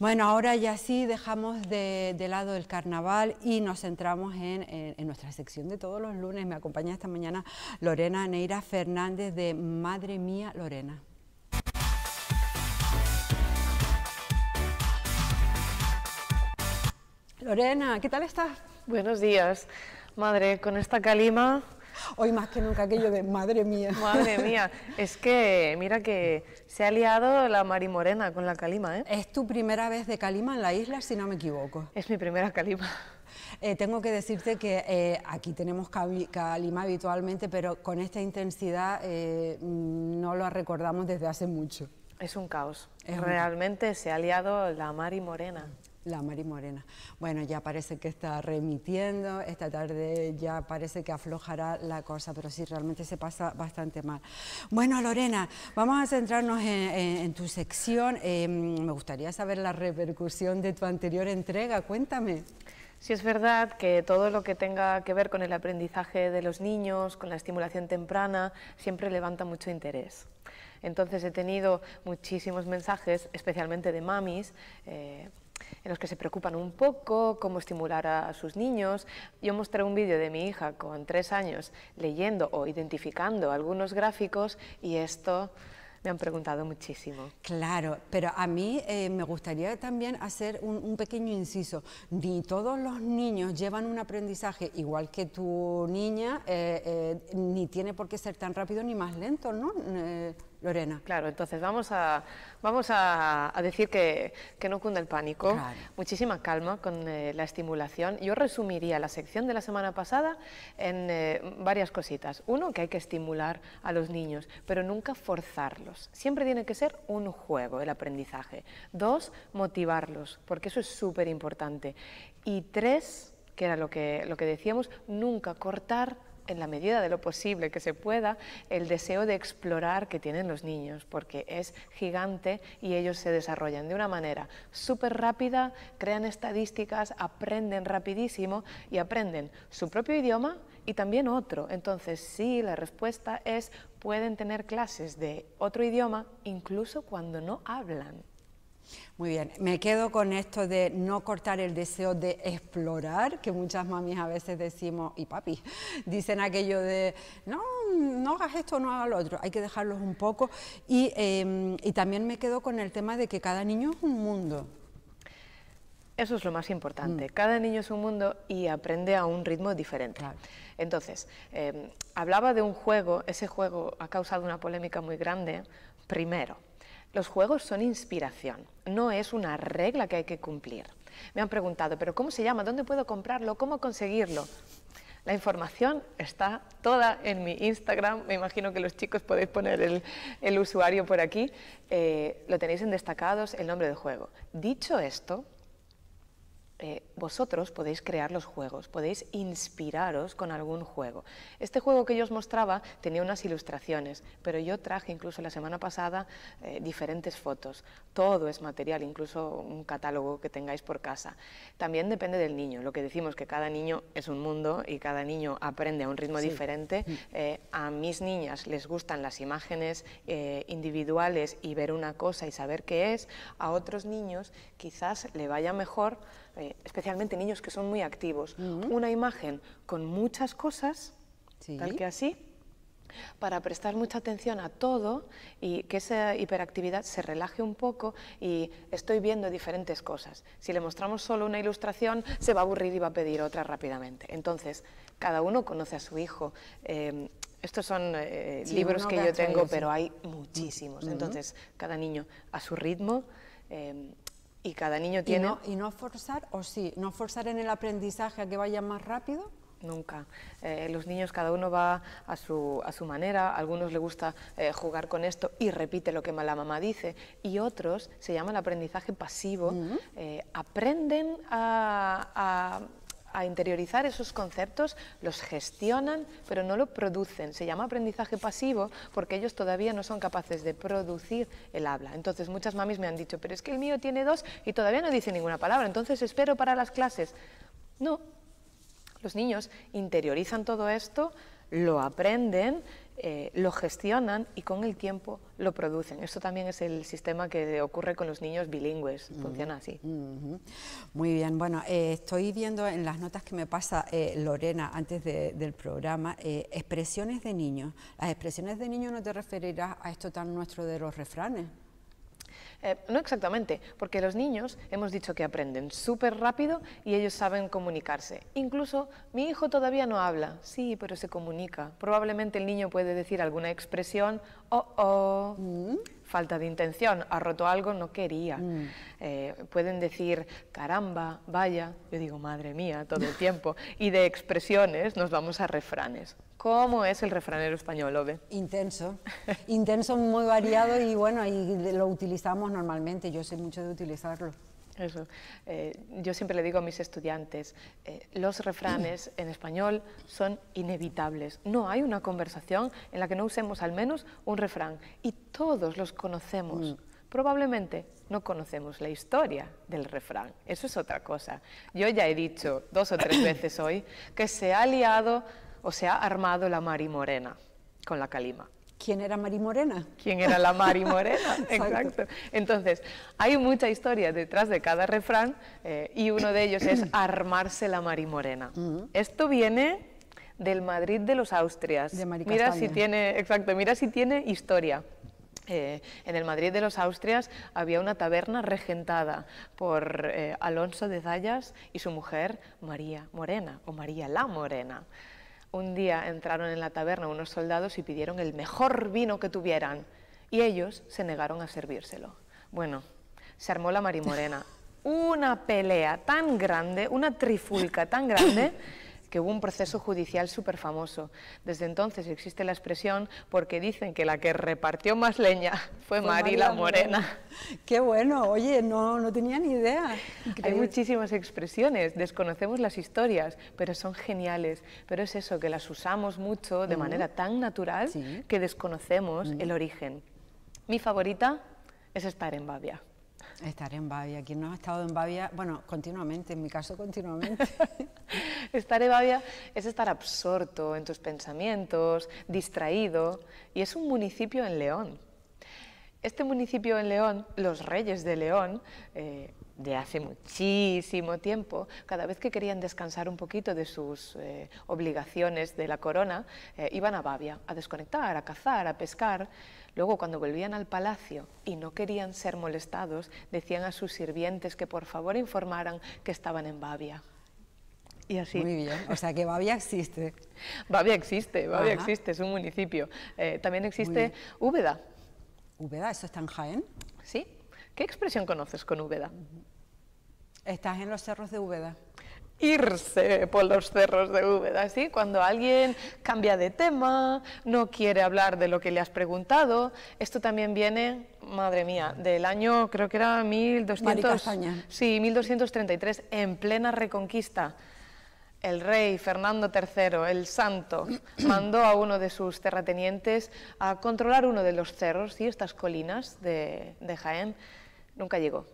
Bueno, ahora ya sí dejamos de, lado el carnaval y nos centramos en, en, nuestra sección de todos los lunes. Me acompaña esta mañana Lorena Neira Fernández de Madre Mía Lorena. Lorena, ¿qué tal estás? Buenos días. Madre, con esta calima Hoy más que nunca aquello de madre mía. Madre mía, es que mira que se ha liado la Morena con la calima, ¿eh? Es tu primera vez de calima en la isla, si no me equivoco. Es mi primera calima. Eh, tengo que decirte que eh, aquí tenemos calima habitualmente, pero con esta intensidad eh, no lo recordamos desde hace mucho. Es un caos. Realmente se ha liado la Mari Morena. La Mari Morena. Bueno, ya parece que está remitiendo, esta tarde ya parece que aflojará la cosa, pero sí, realmente se pasa bastante mal. Bueno, Lorena, vamos a centrarnos en, tu sección. Em, me gustaría saber la repercusión de tu anterior entrega, cuéntame. Sí, es verdad que todo lo que tenga que ver con el aprendizaje de los niños, con la estimulación temprana, siempre levanta mucho interés. Entonces he tenido muchísimos mensajes, especialmente de mamis, eh, en los que se preocupan un poco cómo estimular a sus niños. Yo mostré un vídeo de mi hija con tres años leyendo o identificando algunos gráficos y esto me han preguntado muchísimo. Claro, pero a mí eh, me gustaría también hacer un, pequeño inciso. Ni todos los niños llevan un aprendizaje igual que tu niña, eh, eh, ni tiene por qué ser tan rápido ni más lento, ¿no? Lorena. Claro, entonces vamos a, vamos a, decir que, no cunde el pánico, muchísima calma con eh, la estimulación. Yo resumiría la sección de la semana pasada en eh, varias cositas. Uno, que hay que estimular a los niños, pero nunca forzarlos. Siempre tiene que ser un juego el aprendizaje. Dos, motivarlos, porque eso es súper importante. Y tres, que era lo que, lo que decíamos, nunca cortar en la medida de lo posible que se pueda, el deseo de explorar que tienen los niños, porque es gigante y ellos se desarrollan de una manera súper rápida, crean estadísticas, aprenden rapidísimo y aprenden su propio idioma y también otro. Entonces, sí, la respuesta es, pueden tener clases de otro idioma incluso cuando no hablan. Muy bien, me quedo con esto de no cortar el deseo de explorar, que muchas mamis a veces decimos, y papi, dicen aquello de, no, no hagas esto, no hagas lo otro, hay que dejarlos un poco. Y, em, también me quedo con el tema de que cada niño es un mundo. Eso es lo más importante. Mm. Cada niño es un mundo y aprende a un ritmo diferente. Entonces, em, hablaba de un juego, ese juego ha causado una polémica muy grande, primero. Los juegos son inspiración, no es una regla que hay que cumplir. Me han preguntado, ¿pero cómo se llama? ¿Dónde puedo comprarlo? ¿Cómo conseguirlo? La información está toda en mi Instagram, me imagino que los chicos podéis poner el, usuario por aquí, eh, lo tenéis en destacados el nombre del juego. Dicho esto, eh, vosotros podéis crear los juegos, podéis inspiraros con algún juego. Este juego que yo os mostraba tenía unas ilustraciones, pero yo traje incluso la semana pasada eh, diferentes fotos. Todo es material, incluso un catálogo que tengáis por casa. También depende del niño, lo que decimos que cada niño es un mundo y cada niño aprende a un ritmo diferente. Mm. Eh, a mis niñas les gustan las imágenes individuales y ver una cosa y saber qué es. A otros niños quizás le vaya mejor especialmente niños que son muy activos, una imagen con muchas cosas, tal que así, para prestar mucha atención a todo y que esa hiperactividad se relaje un poco y estoy viendo diferentes cosas. Si le mostramos solo una ilustración, se va a aburrir y va a pedir otra rápidamente. Entonces, cada uno conoce a su hijo. Em, estos son eh, libros que yo tengo, pero hay muchísimos. Entonces, cada niño a su ritmo. Em, y cada niño tiene... ¿Y no, forzar, o sí, no forzar en el aprendizaje a que vaya más rápido? Nunca. Eh, los niños cada uno va a su, a su manera, a algunos les gusta eh, jugar con esto y repite lo que la mamá dice, y otros, se llama el aprendizaje pasivo, eh, aprenden a a interiorizar esos conceptos, los gestionan, pero no lo producen. Se llama aprendizaje pasivo porque ellos todavía no son capaces de producir el habla. Entonces muchas mamis me han dicho, pero es que el mío tiene dos y todavía no dice ninguna palabra, entonces espero para las clases. No, los niños interiorizan todo esto, lo aprenden eh, lo gestionan y con el tiempo lo producen. Esto también es el sistema que ocurre con los niños bilingües, funciona así. Muy bien, bueno, eh, estoy viendo en las notas que me pasa eh, Lorena antes del programa, expresiones de niños. Las expresiones de niños no te referirás a esto tan nuestro de los refranes. Eh, no exactamente, porque los niños hemos dicho que aprenden súper rápido y ellos saben comunicarse. Incluso mi hijo todavía no habla, sí, pero se comunica. Probablemente el niño puede decir alguna expresión, oh, oh, mm. Falta de intención, ha roto algo, no quería. Mm. Eh, pueden decir caramba, vaya, yo digo madre mía todo el tiempo. Y de expresiones nos vamos a refranes. ¿Cómo es el refranero español, Ove? Intenso, intenso, muy variado y bueno, y lo utilizamos normalmente, yo sé mucho de utilizarlo. Eso. Eh, yo siempre le digo a mis estudiantes, eh, los refranes en español son inevitables. No hay una conversación en la que no usemos al menos un refrán y todos los conocemos. Mm. Probablemente no conocemos la historia del refrán, eso es otra cosa. Yo ya he dicho dos o tres veces hoy que se ha liado o se ha armado la Mari Morena con la calima. ¿Quién era Mari Morena? ¿Quién era la Mari Morena? Exacto. Entonces, hay mucha historia detrás de cada refrán eh, y uno de ellos es armarse la Mari Morena. Esto viene del Madrid de los Austrias. De mira si tiene, exacto, mira si tiene historia. Eh, en el Madrid de los Austrias había una taberna regentada por eh, Alonso de Zayas y su mujer María Morena, o María la Morena un día entraron en la taberna unos soldados y pidieron el mejor vino que tuvieran y ellos se negaron a servírselo. Bueno, se armó la marimorena. Una pelea tan grande, una trifulca tan grande que hubo un proceso judicial súper famoso. Desde entonces existe la expresión porque dicen que la que repartió más leña fue, Mari la Morena. Qué bueno, oye, no, no tenía ni idea. Hay muchísimas expresiones, desconocemos las historias, pero son geniales. Pero es eso, que las usamos mucho de manera tan natural que desconocemos el origen. Mi favorita es estar en Babia. Estar en Bavia. ¿Quién no ha estado en Bavia? Bueno, continuamente, en mi caso continuamente. estar en Bavia es estar absorto en tus pensamientos, distraído, y es un municipio en León. Este municipio en León, los reyes de León, eh, de hace muchísimo tiempo, cada vez que querían descansar un poquito de sus eh, obligaciones de la corona, eh, iban a Bavia a desconectar, a cazar, a pescar. Luego, cuando volvían al palacio y no querían ser molestados, decían a sus sirvientes que por favor informaran que estaban en Babia. Y así. Muy bien, o sea que Babia existe. Babia existe, Babia existe, es un municipio. Eh, también existe Úbeda. ¿Úbeda? ¿Eso está en Jaén? Sí. ¿Qué expresión conoces con Úbeda? Estás en los cerros de Úbeda irse por los cerros de Úbeda, ¿sí? Cuando alguien cambia de tema, no quiere hablar de lo que le has preguntado, esto también viene, madre mía, del año, creo que era 1200, sí, 1233, en plena reconquista. El rey Fernando III, el santo, mandó a uno de sus terratenientes a controlar uno de los cerros, ¿sí? estas colinas de, de Jaén. Nunca llegó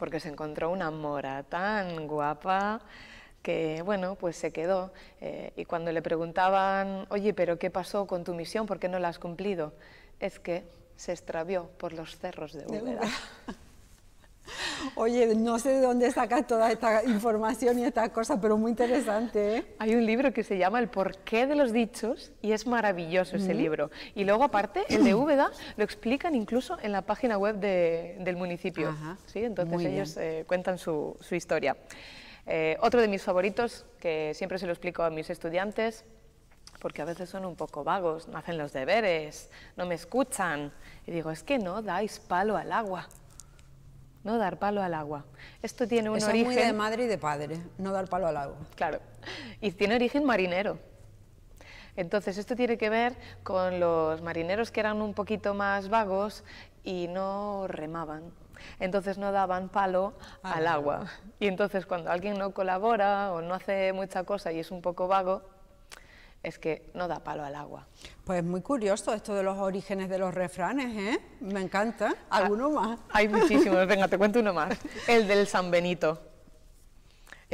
porque se encontró una mora tan guapa que, bueno, pues se quedó. Eh, y cuando le preguntaban, oye, pero ¿qué pasó con tu misión? ¿Por qué no la has cumplido? Es que se extravió por los cerros de Úbeda. Oye, no sé de dónde sacas toda esta información y estas cosas, pero muy interesante. ¿eh? Hay un libro que se llama El porqué de los dichos y es maravilloso ese libro. Y luego, aparte, el de Úbeda lo explican incluso en la página web del municipio. ¿sí? Entonces ellos eh, cuentan su, historia. Eh, otro de mis favoritos, que siempre se lo explico a mis estudiantes, porque a veces son un poco vagos, no hacen los deberes, no me escuchan. Y digo, es que no dais palo al agua. ¿No? Dar palo al agua. Esto tiene un Eso origen... Es muy de madre y de padre, no dar palo al agua. Claro, y tiene origen marinero. Entonces, esto tiene que ver con los marineros que eran un poquito más vagos y no remaban. Entonces no daban palo al agua. Y entonces cuando alguien no colabora o no hace mucha cosa y es un poco vago, es que no da palo al agua. Pues muy curioso esto de los orígenes de los refranes, ¿eh? Me encanta. ¿Alguno ah, más? Hay muchísimos, venga, te cuento uno más. El del San Benito.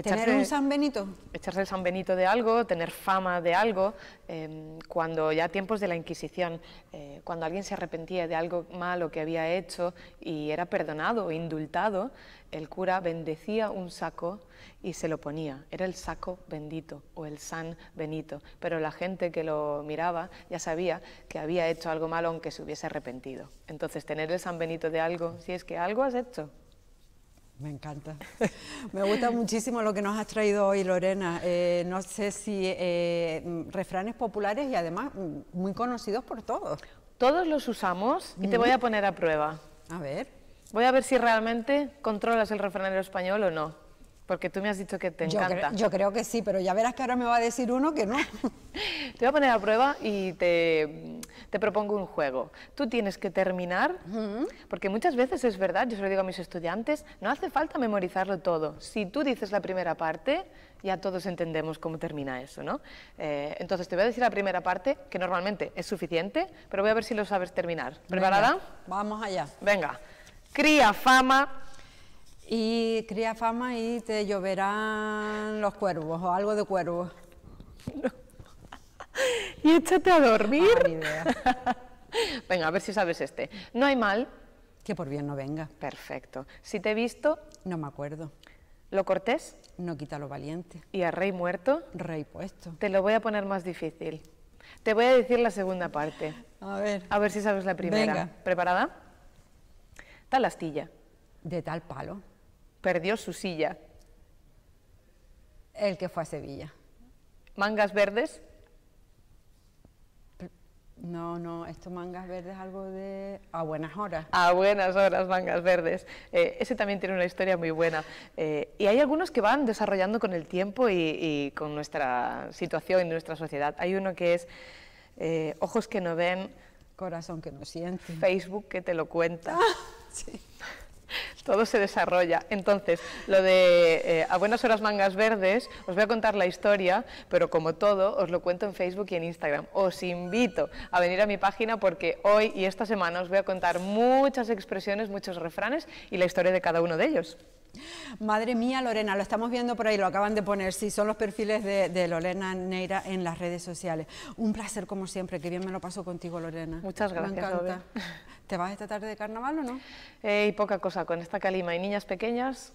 ¿Tener un San Benito? Echarse el San Benito de algo, tener fama de algo, em, cuando ya tiempos de la Inquisición, eh, cuando alguien se arrepentía de algo malo que había hecho y era perdonado o indultado, el cura bendecía un saco y se lo ponía. Era el saco bendito o el San Benito, pero la gente que lo miraba ya sabía que había hecho algo malo aunque se hubiese arrepentido. Entonces, tener el San Benito de algo, si es que algo has hecho, me encanta. Me gusta muchísimo lo que nos has traído hoy, Lorena. Eh, no sé si eh, refranes populares y además muy conocidos por todos. Todos los usamos y te voy a poner a prueba. A ver. Voy a ver si realmente controlas el refranero español o no. Porque tú me has dicho que te encanta. Yo, creo que sí, pero ya verás que ahora me va a decir uno que no. te voy a poner a prueba y te, propongo un juego. Tú tienes que terminar, porque muchas veces es verdad, yo se lo digo a mis estudiantes, no hace falta memorizarlo todo. Si tú dices la primera parte, ya todos entendemos cómo termina eso, ¿no? Eh, entonces te voy a decir la primera parte, que normalmente es suficiente, pero voy a ver si lo sabes terminar. ¿Preparada? vamos allá. Venga. Cría fama y cría fama y te lloverán los cuervos o algo de cuervos. y échate a dormir. venga, a ver si sabes este. No hay mal. Que por bien no venga. Perfecto. Si te he visto. No me acuerdo. Lo cortés. No quita lo valiente. Y a rey muerto. Rey puesto. Te lo voy a poner más difícil. Te voy a decir la segunda parte. A ver. A ver si sabes la primera. Venga. ¿Preparada? Tal astilla. De tal palo perdió su silla. El que fue a Sevilla. ¿Mangas verdes? No, no, esto mangas verdes algo de... A buenas horas. A buenas horas, mangas verdes. Eh, ese también tiene una historia muy buena. Eh, y hay algunos que van desarrollando con el tiempo y, con nuestra situación y nuestra sociedad. Hay uno que es eh, ojos que no ven... Corazón que no siente. Facebook que te lo cuenta. Ah, sí todo se desarrolla. Entonces, lo de eh, A Buenas Horas Mangas Verdes, os voy a contar la historia, pero como todo, os lo cuento en Facebook y en Instagram. Os invito a venir a mi página porque hoy y esta semana os voy a contar muchas expresiones, muchos refranes y la historia de cada uno de ellos. Madre mía, Lorena, lo estamos viendo por ahí, lo acaban de poner, sí, son los perfiles de, Lorena Neira en las redes sociales. Un placer, como siempre, que bien me lo paso contigo, Lorena. Muchas gracias, Me encanta. ¿Te vas esta tarde de carnaval o no? Eh, y poca cosa, con esta calima y niñas pequeñas,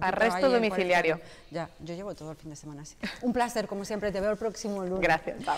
arresto domiciliario. Ya, yo llevo todo el fin de semana así. Un placer, como siempre, te veo el próximo lunes. Gracias, chao.